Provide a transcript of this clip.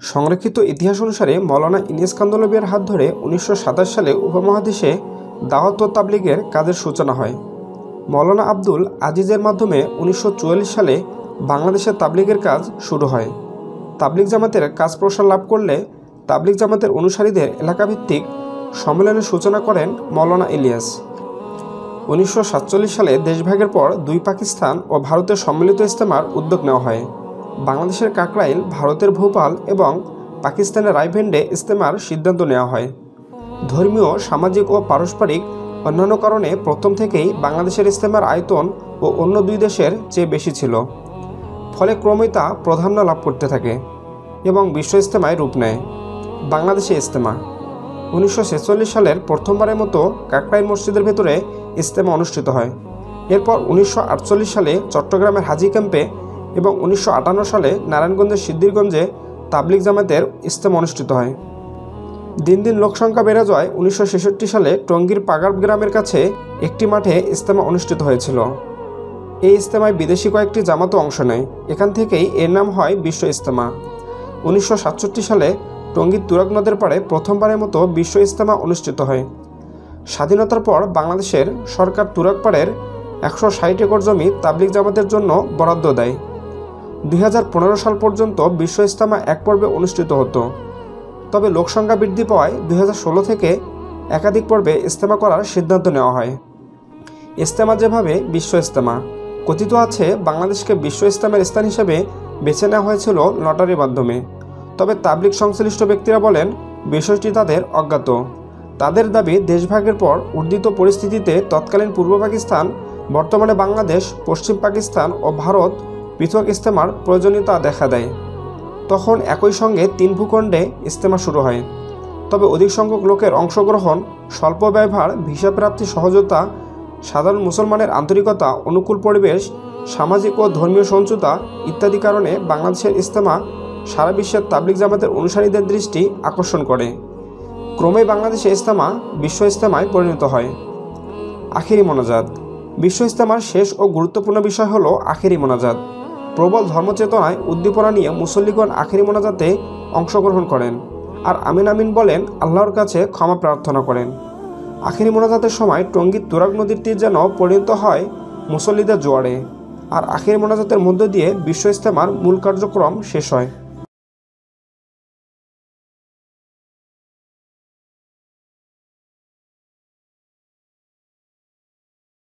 সংরক্ষিত ইতিহাস অনুসারে মৌলানা ইনিয়াস কান্দলবিয়ার হাত ধরে উনিশশো সাতাশ সালে উপমহাদেশে দাওয়াত ও তাবলিগের কাজের সূচনা হয়। মৌলানা আব্দুল আজিজের মাধ্যমে উনিশশো চুয়াল্লিশ সালে বাংলাদেশে তাবলিগের কাজ শুরু হয়। তাবলিগ জামাতের কাজ প্রসার লাভ করলে তাবলিগ জামাতের অনুসারীদের এলাকাভিত্তিক সম্মেলনের সূচনা করেন মৌলানা ইলিয়াস। উনিশশো সাতচল্লিশ সালে দেশভাগের পর দুই পাকিস্তান ও ভারতের সম্মিলিত ইস্তেমার উদ্যোগ নেওয়া হয়। বাংলাদেশের কাকরাইল, ভারতের ভোপাল এবং পাকিস্তানের রায়ভেন্ডে ইস্তেমার সিদ্ধান্ত নেওয়া হয়। ধর্মীয়, সামাজিক ও পারস্পরিক অন্যান্য কারণে প্রথম থেকেই বাংলাদেশের ইস্তেমার আয়তন ও অন্য দুই দেশের চেয়ে বেশি ছিল। ফলে ক্রমেই তা প্রাধান্য লাভ করতে থাকে এবং বিশ্ব ইস্তেমায় রূপ নেয়। বাংলাদেশে ইস্তেমা। উনিশশো সালের প্রথমবারের মতো কাকরাইল মসজিদের ভেতরে ইস্তেমা অনুষ্ঠিত হয়। এরপর উনিশশো আটচল্লিশ সালে চট্টগ্রামের হাজি ক্যাম্পে এবং উনিশশো আটান্ন সালে নারায়ণগঞ্জের সিদ্ধিরগঞ্জে তাবলিগ জামাতের ইস্তেমা অনুষ্ঠিত হয়। দিন দিন লোকসংখ্যা বেড়ে যাওয়ায় উনিশশো সালে টঙ্গীর পাগার গ্রামের কাছে একটি মাঠে ইস্তেমা অনুষ্ঠিত হয়েছিল। এই ইস্তেমায় বিদেশি কয়েকটি জামাতও অংশ নেয়। এখান থেকেই এর নাম হয় বিশ্ব ইস্তেমা উনিশশো সাতষট্টি সালে টঙ্গীর তুরাগ নদের পাড়ে প্রথমবারের মতো বিশ্ব ইস্তেমা অনুষ্ঠিত হয়। স্বাধীনতার পর বাংলাদেশের সরকার তুরাগ পাড়ের একশো ষাট একর জমি তাবলিগ জামাতের জন্য বরাদ্দ দেয়। দুই হাজার পনেরো সাল পর্যন্ত বিশ্ব ইস্তেমা এক পর্বে অনুষ্ঠিত হতো। তবে লোকসংখ্যা বৃদ্ধি পাওয়ায় দুই হাজার ষোলো থেকে একাধিক পর্বে ইস্তেমা করার সিদ্ধান্ত নেওয়া হয়। ইস্তেমা যেভাবে বিশ্ব ইস্তেমা কথিত আছে বাংলাদেশকে বিশ্ব ইস্তেমার স্থান হিসেবে বেছে নেওয়া হয়েছিল লটারির মাধ্যমে। তবে তাবলিক সংশ্লিষ্ট ব্যক্তিরা বলেন, বিষয়টি তাদের অজ্ঞাত। তাদের দাবি, দেশভাগের পর উর্দিত পরিস্থিতিতে তৎকালীন পূর্ব পাকিস্তান, বর্তমানে বাংলাদেশ, পশ্চিম পাকিস্তান ও ভারত পৃথক ইস্তেমার প্রয়োজনীয়তা দেখা দেয়। তখন একই সঙ্গে তিন ভূখণ্ডে ইস্তেমা শুরু হয়। তবে অধিক সংখ্যক লোকের অংশগ্রহণ, স্বল্প ব্যবহার ভিসা প্রাপ্তি সহজতা, সাধারণ মুসলমানের আন্তরিকতা, অনুকূল পরিবেশ, সামাজিক ও ধর্মীয় সঞ্চুতা ইত্যাদি কারণে বাংলাদেশের ইস্তেমা সারা বিশ্বের তাবলিক জামাতের অনুসারীদের দৃষ্টি আকর্ষণ করে। ক্রমে বাংলাদেশে ইস্তেমা বিশ্ব ইস্তেমায় পরিণত হয়। আখেরি মোনাজাত। বিশ্ব ইস্তেমার শেষ ও গুরুত্বপূর্ণ বিষয় হলো আখেরি মোনাজাত। প্রবল ধর্মচেতনায় উদ্দীপনা নিয়ে মুসল্লিগণ আখেরি মোনাজাতে অংশগ্রহণ করেন আর আমিন আমিন বলেন, আল্লাহর কাছে ক্ষমা প্রার্থনা করেন। আখেরি মোনাজাতের সময় টঙ্গীর তুরাগ নদীর তীর যেন পরিণত হয় মুসল্লিদের জোয়ারে, আর আখেরি মোনাজাতের মধ্য দিয়ে বিশ্ব ইস্তেমার মূল কার্যক্রম শেষ হয়।